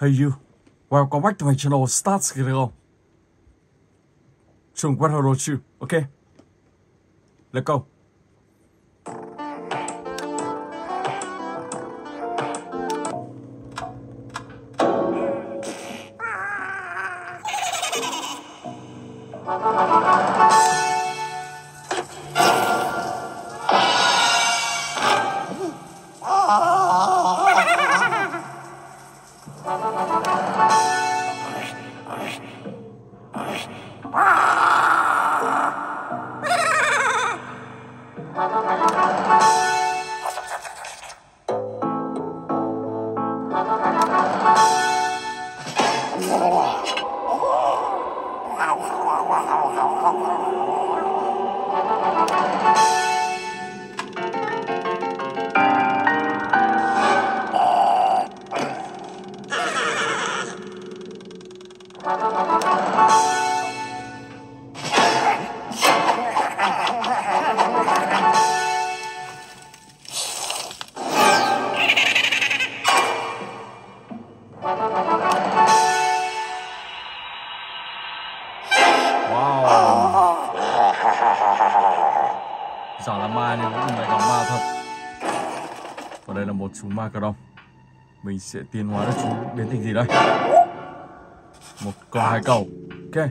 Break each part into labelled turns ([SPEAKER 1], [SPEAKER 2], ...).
[SPEAKER 1] Hey you, welcome back to my channel Starts Hero. Trường quét hero chu, ok? Let's go. Và đây là một chú macaron. Mình sẽ tiến hóa được chú biến thành gì đây? Một con hai cầu. Ok.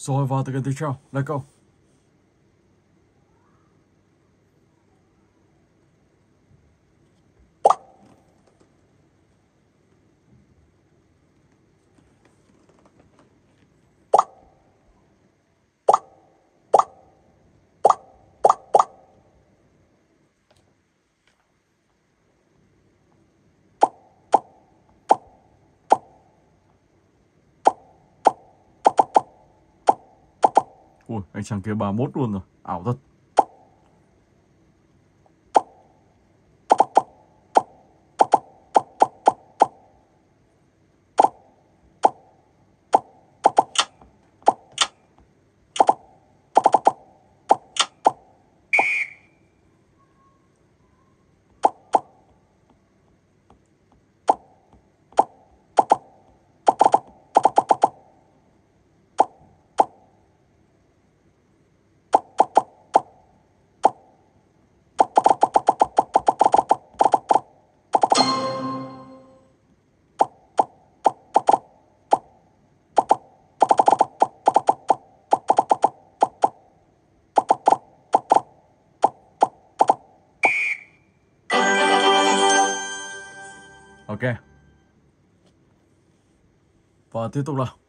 [SPEAKER 1] Rồi vào từ kênh tiếp theo. Let's go. Ui, anh chàng kia 31 luôn rồi. Ảo thật. Và tiếp tục nào.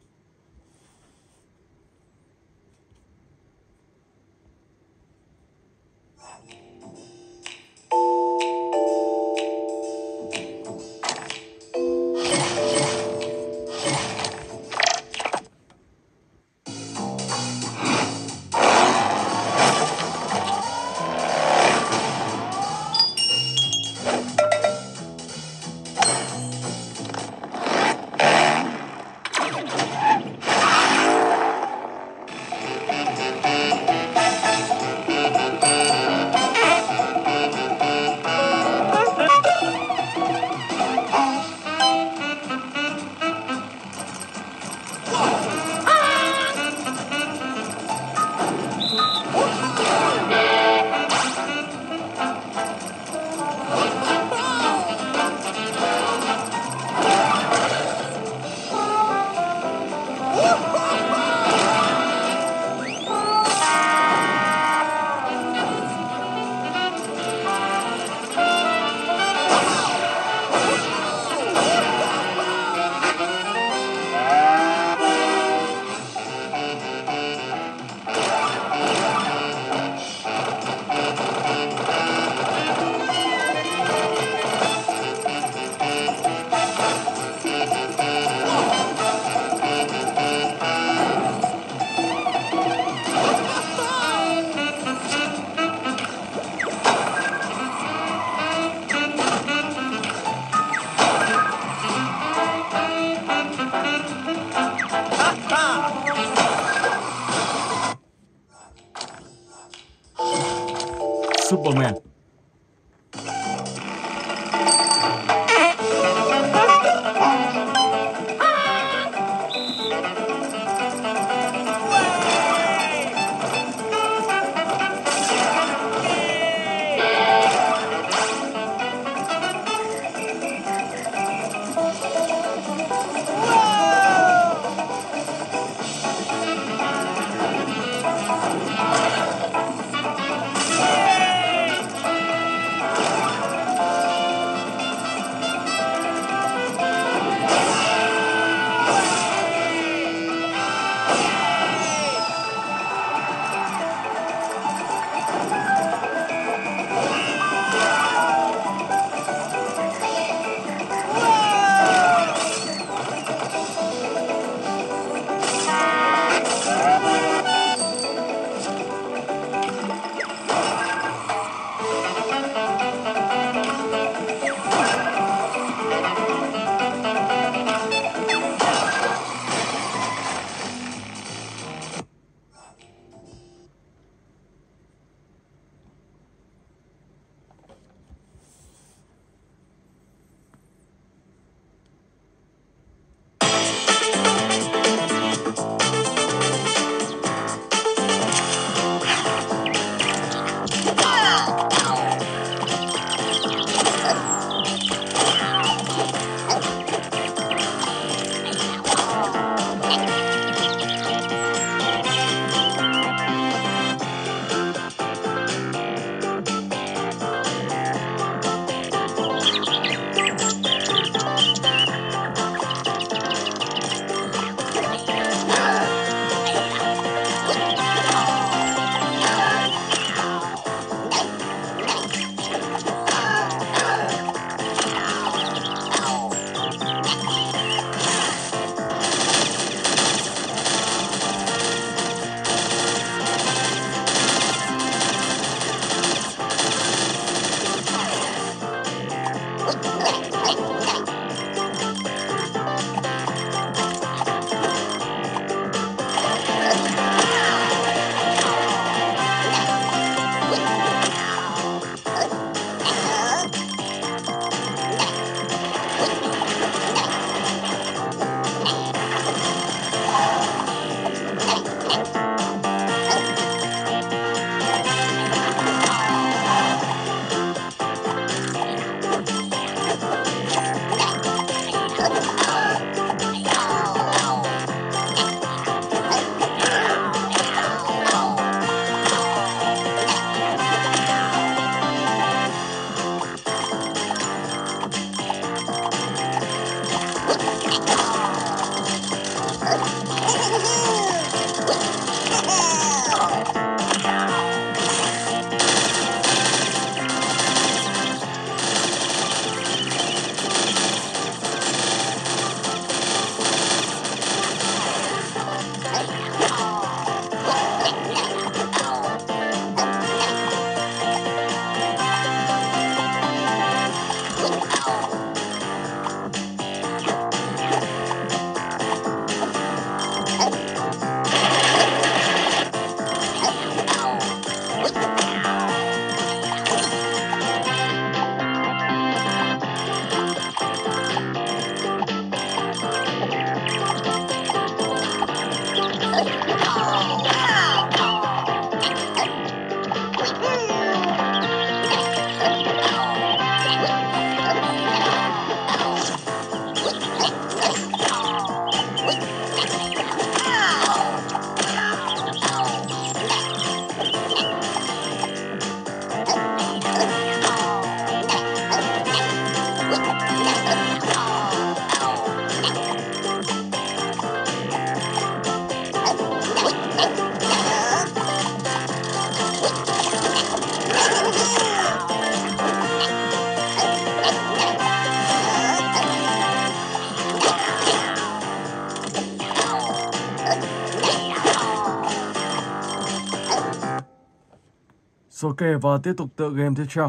[SPEAKER 1] Ok và tiếp tục tựa game tiếp theo.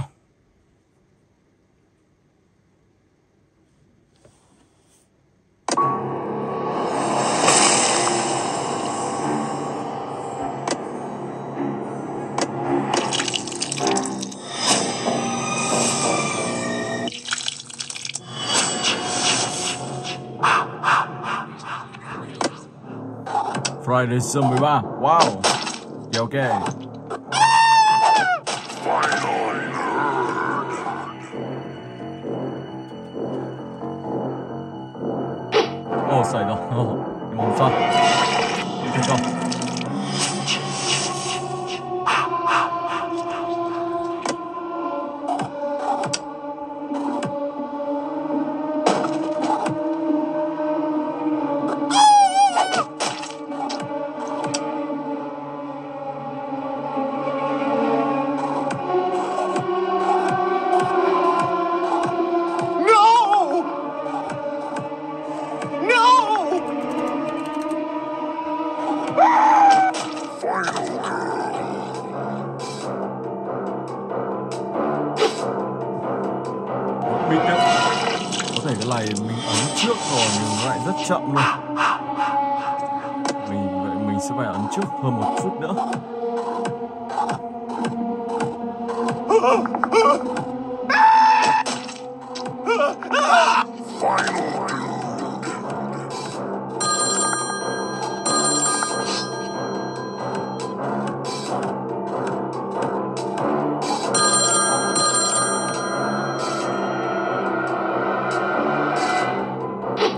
[SPEAKER 1] Friday Summer 13. Wow. Ok ok. 歳の。Nó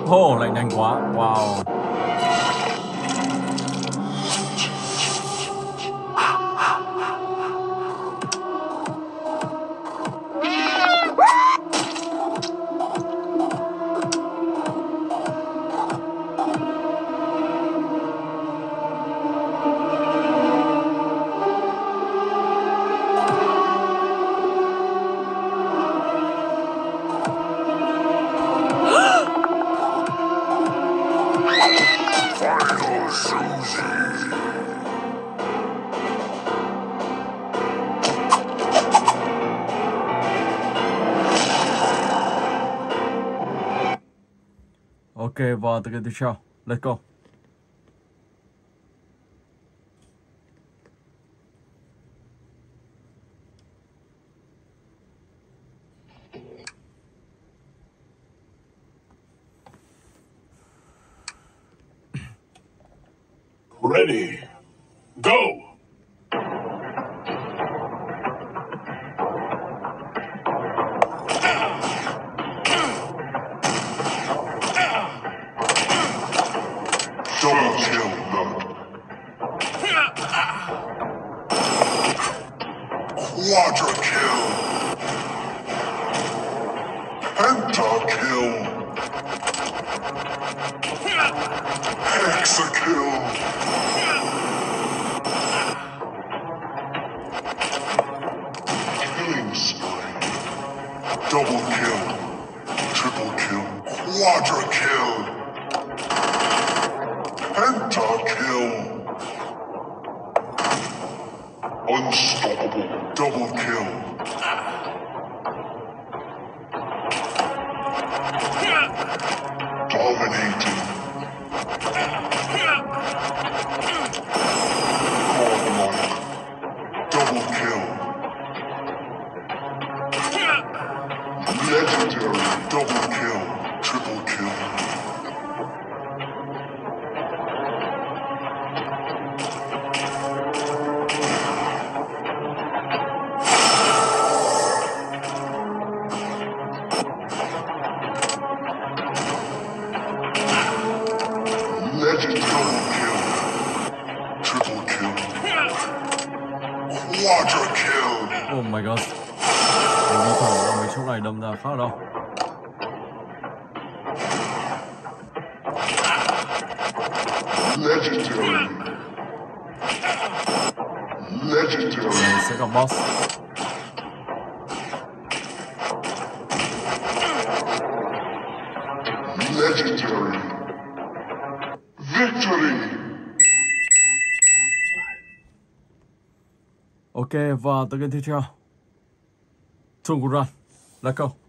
[SPEAKER 1] thô lại nhanh quá. Wow. Ok và từ tiếp theo, let's go.
[SPEAKER 2] Quadra kill. Penta kill. Hexa kill. Legendary.
[SPEAKER 1] Mình sẽ gặp boss.
[SPEAKER 2] Legendary. Victory.
[SPEAKER 1] Ok và tới game tiếp theo. Run. Let's go.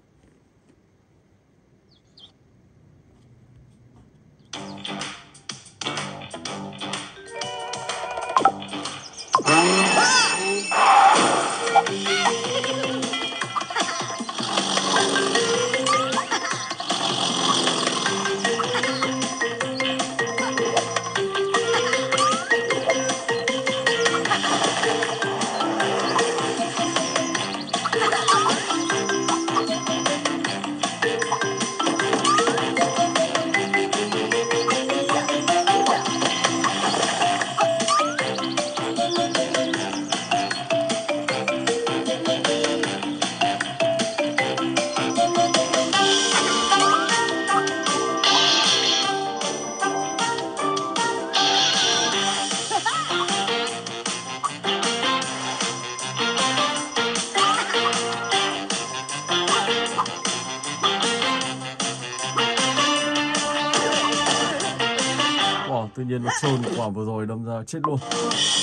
[SPEAKER 1] Trôn quả vừa rồi đâm ra chết luôn.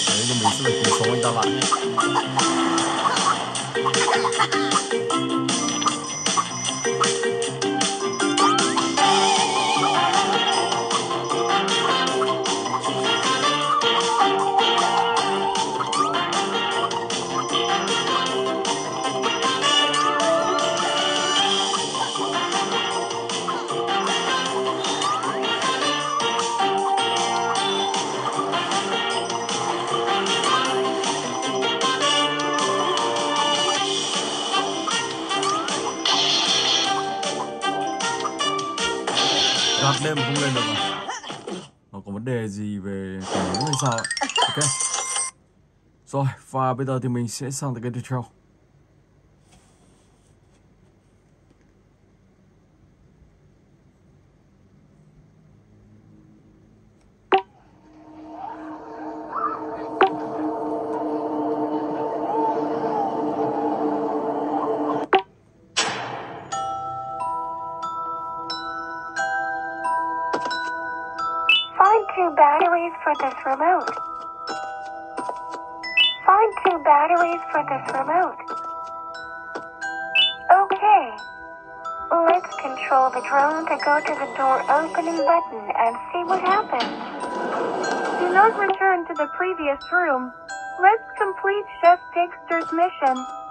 [SPEAKER 1] Đấy là mình sẽ phải cứu sống anh ta lại. Cảm ứng sao ạ? Ok. Rồi, và bây giờ thì mình sẽ sang tới cái tiếp theo.
[SPEAKER 3] Button and see what happens. Do not return to the previous room. Let's complete Chef Digster's mission.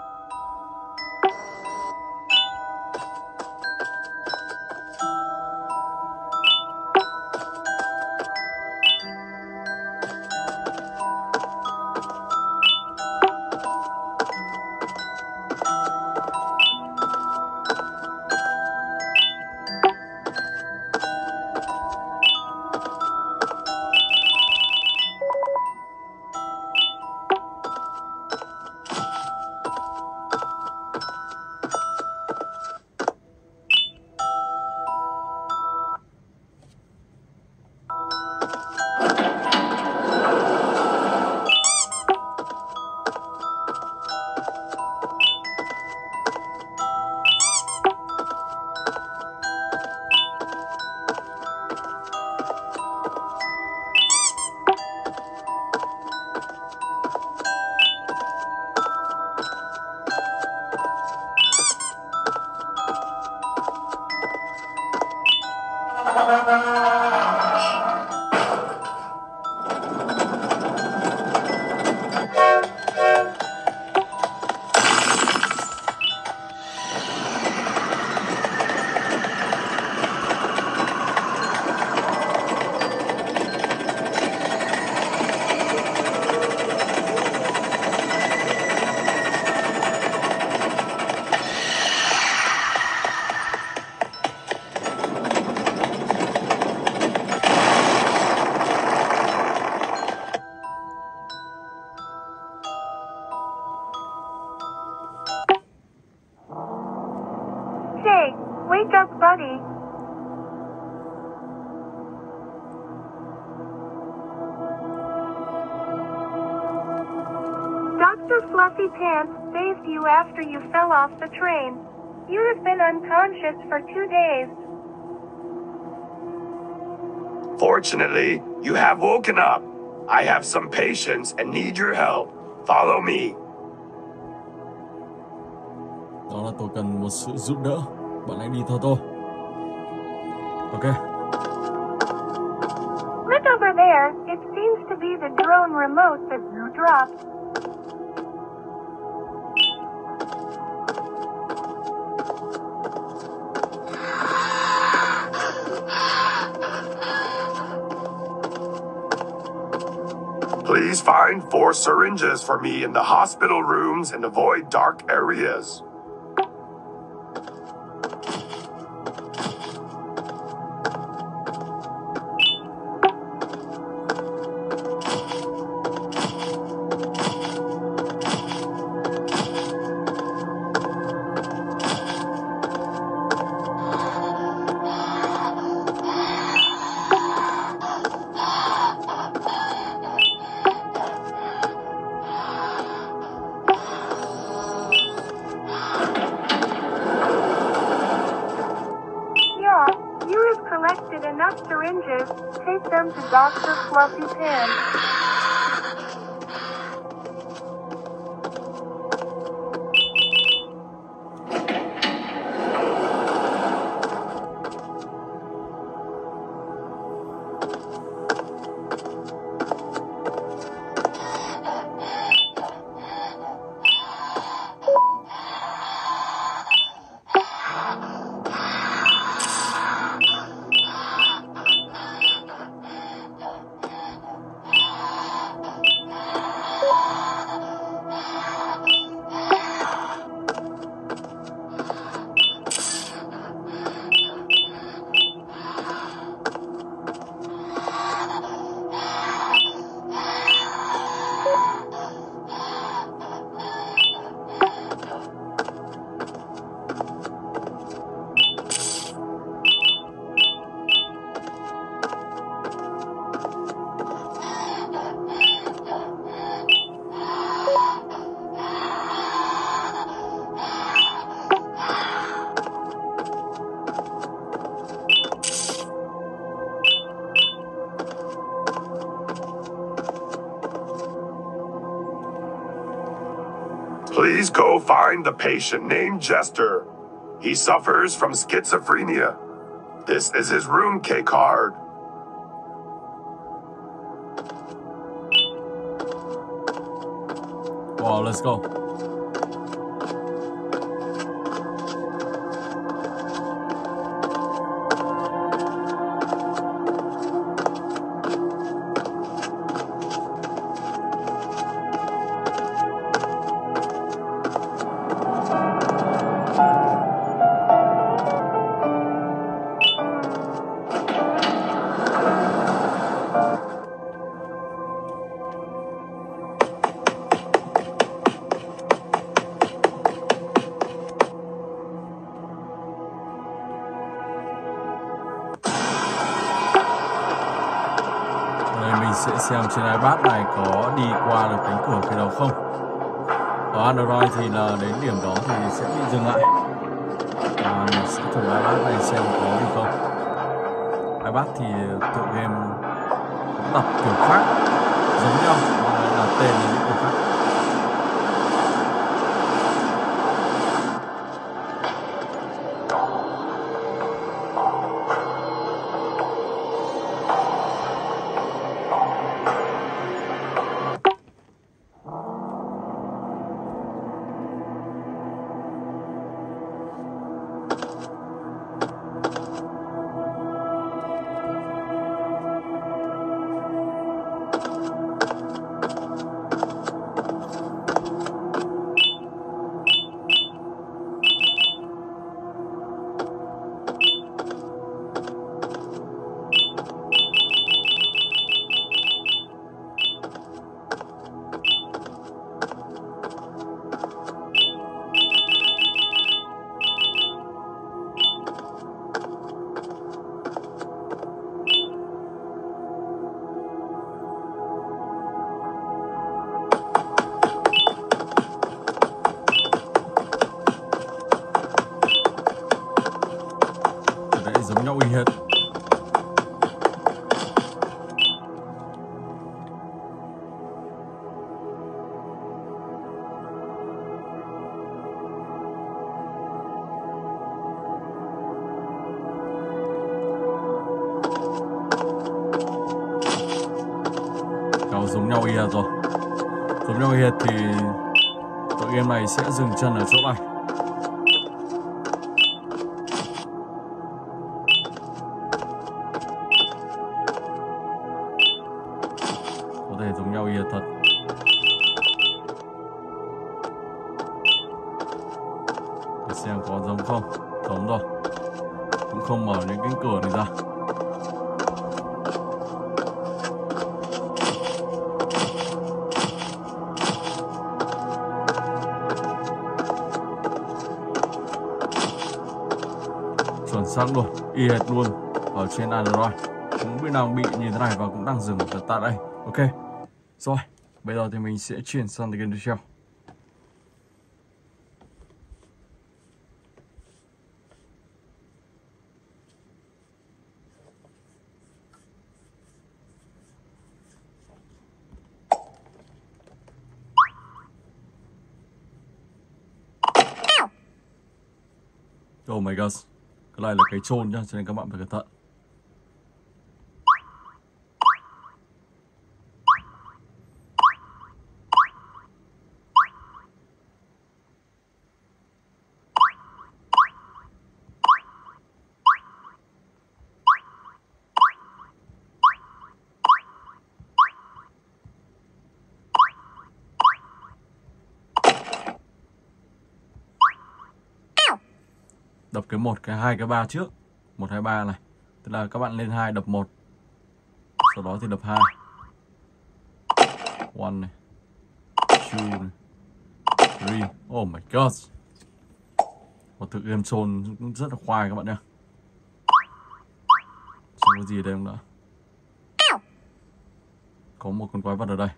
[SPEAKER 3] After you fell off the train. You have been unconscious for two days.
[SPEAKER 4] Fortunately, you have woken up. I have some patients and need your help. Follow me.
[SPEAKER 1] Đó là tôi cần một sự giúp đỡ. Bạn hãy đi theo tôi. Ok.
[SPEAKER 3] Look over there. It seems to be the drone remote that you dropped.
[SPEAKER 4] Find four syringes for me in the hospital rooms and avoid dark areas.
[SPEAKER 3] Fluffy Pants. Find the patient named Jester.
[SPEAKER 4] He suffers from schizophrenia. This is his room K card.
[SPEAKER 1] Wow, let's go. Qua được cánh cửa phía đầu không. Ở Android thì là đến điểm đó thì sẽ bị dừng lại. Và mình sẽ thử iPad này xem có gì không. iPad thì tựa game cũng kiểu khác, giống nhau, là tên là những kiểu khác. Nhau y hệt rồi. Giống nhau y hệt thì tựa game này sẽ dừng chân ở chỗ này. Y hệt luôn, ở trên Android. Cũng bên nào bị như thế này và cũng đang dừng ở tại đây. Ok, rồi, bây giờ thì mình sẽ chuyển sang cái game tiếp theo Oh my god Cái này là cái trôn nhá Cho nên các bạn phải cẩn thận. Đập cái một, cái hai, cái ba trước. Một, hai, ba này. Tức là các bạn lên hai, đập một. Sau đó thì đập hai. One này. Two này. Three. Oh my god. Một thực game trôn cũng rất là khoai các bạn nhé không có gì đây không đã có một con quái vật ở đây.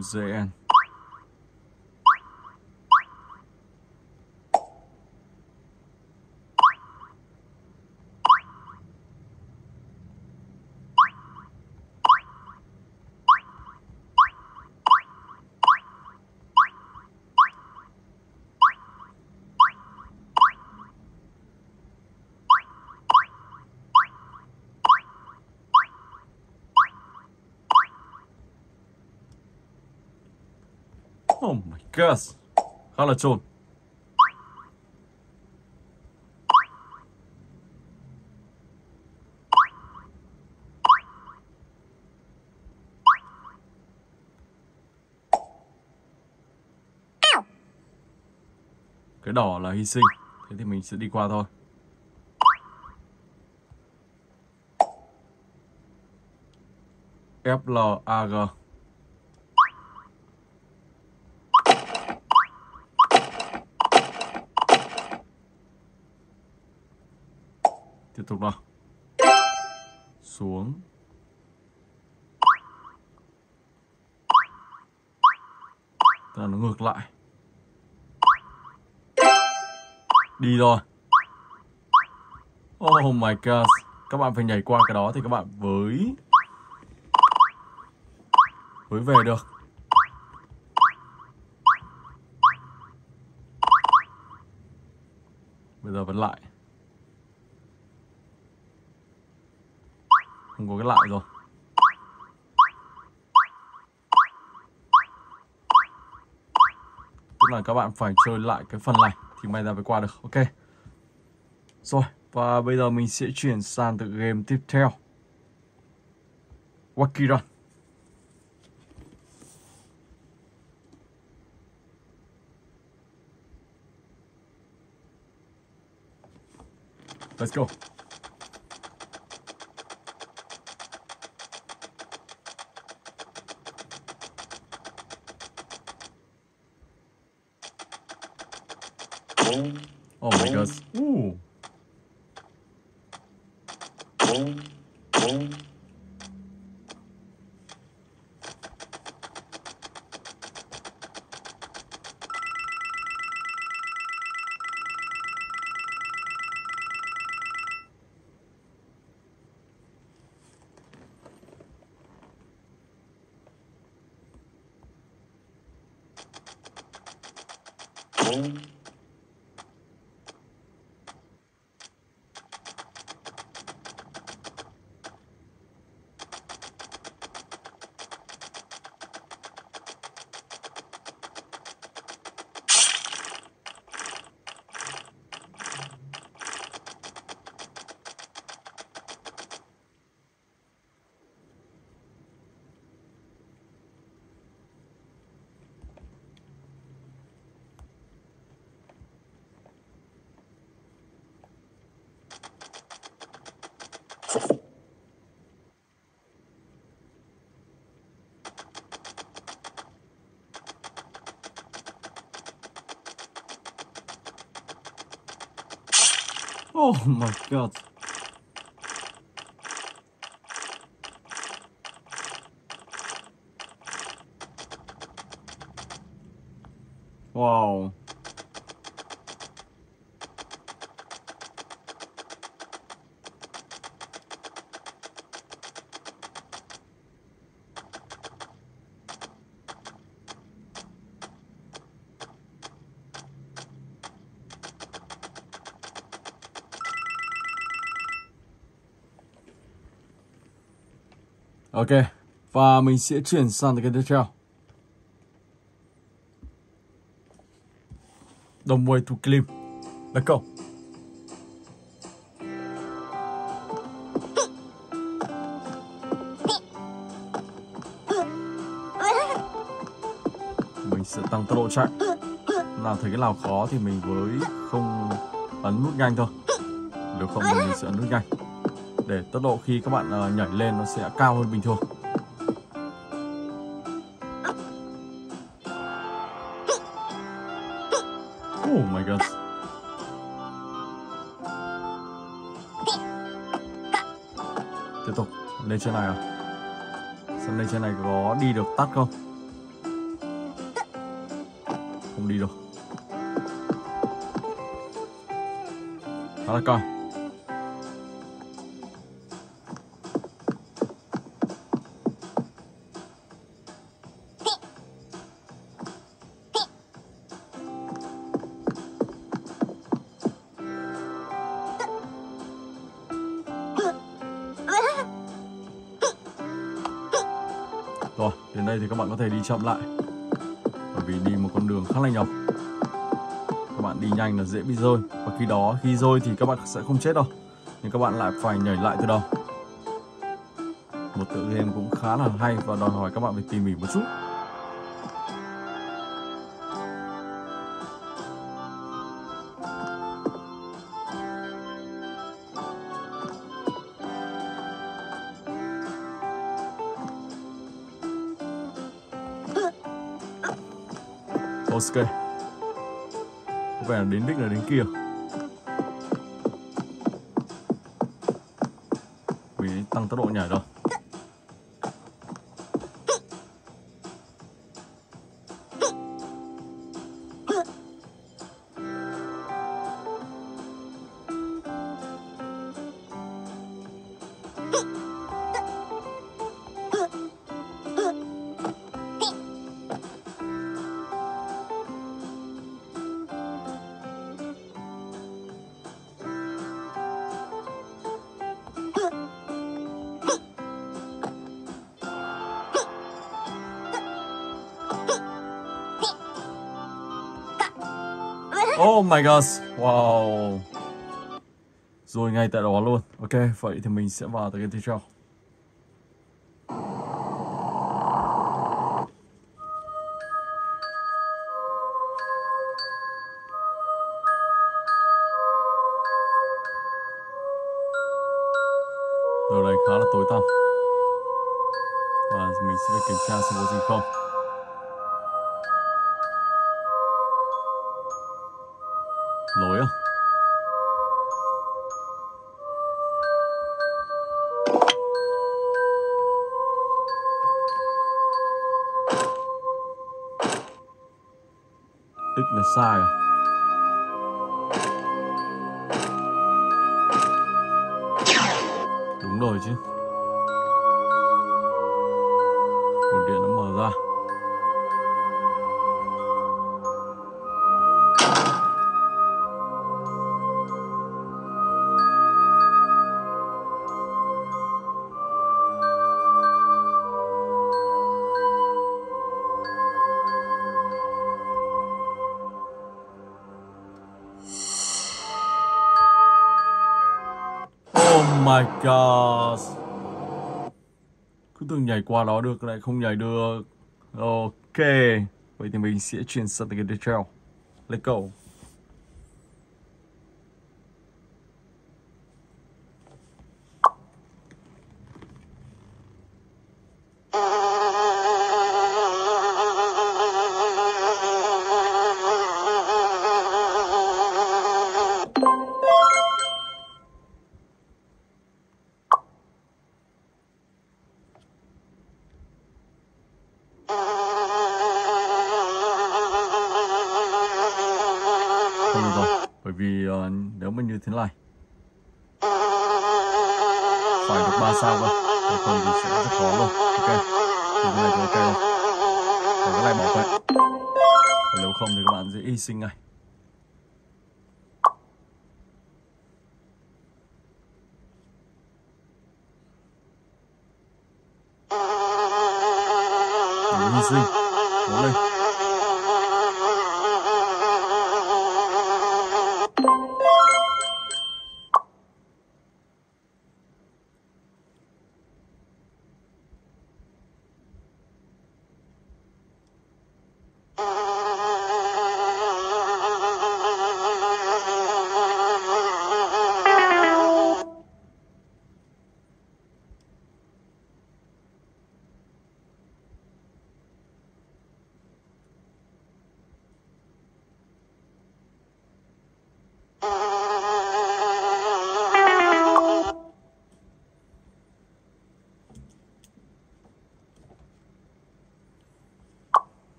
[SPEAKER 1] Museum Oh my god. Khá là trồn. Cái đỏ là hy sinh. Thế thì mình sẽ đi qua thôi. FLAG. Tục nào. Xuống. Tức là nó ngược lại. Đi rồi. Oh my god. Các bạn phải nhảy qua cái đó thì các bạn với mới về được. Bây giờ vẫn lại. Không có cái lại rồi. Tức là các bạn phải chơi lại cái phần này thì may ra mới qua được. Ok. Rồi, và bây giờ mình sẽ chuyển sang tựa game tiếp theo. Wacky Run. Let's go. Oh my god. Ooh. Oh my god. Ok, và mình sẽ chuyển sang cái tiếp theo. Đồng way to clip, Let's go. Mình sẽ tăng tốc độ chạy. Làm thấy cái nào khó thì mình với không ấn nút nhanh thôi. Nếu không thì mình sẽ ấn nút nhanh để tốc độ khi các bạn ờ, nhảy lên nó sẽ cao hơn bình thường. Oh my god. Tiếp tục, lên trên này à? Xem lên trên này có đi được tắt không? Không đi được. Khá là cao. Bạn có thể đi chậm lại. bởi vì đi một con đường khá là nhọc. các bạn đi nhanh là dễ bị rơi và khi đó, khi rơi thì các bạn sẽ không chết đâu nhưng các bạn lại phải nhảy lại từ đầu một tựa game cũng khá là hay và đòi hỏi các bạn phải tỉ mỉ một chút Ok Có vẻ là đến đích là đến kia. Vì tăng tốc độ nhảy rồi. Oh my god, wow. Rồi ngay tại đó luôn. Ok, vậy thì mình sẽ vào tới cái tiếp theo. Sai à Đúng rồi chứ. Nguồn điện nó mở ra. My god Cứ tưởng nhảy qua đó được, lại không nhảy được. Ok. Vậy thì mình sẽ chuyển sang cái tiếp theo. Let's go. Đừng hy sinh Cố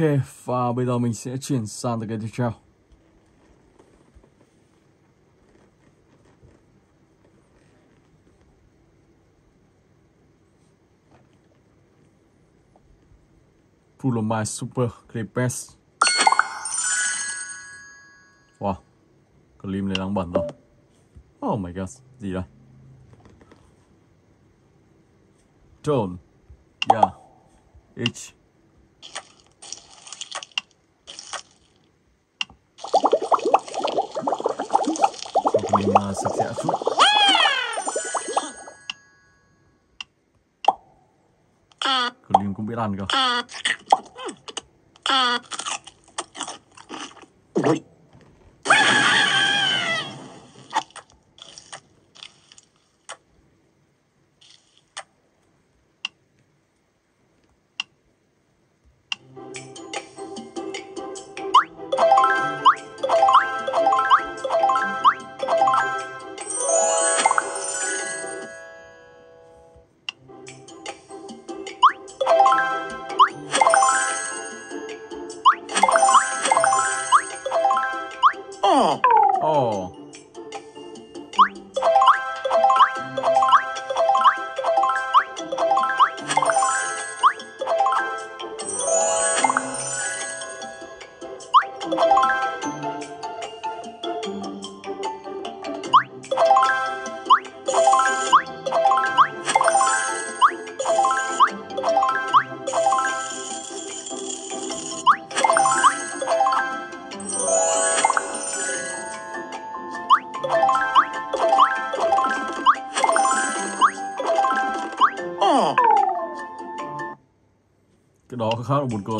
[SPEAKER 1] Ok, và bây giờ mình sẽ chuyển sang cái tiếp theo. Full of my super clipes. Wow, clip này đang bẩn rồi. Oh my god, gì đây? Tone, yeah, H. Chút. Clip cũng biết ăn cơ. Cái đó khá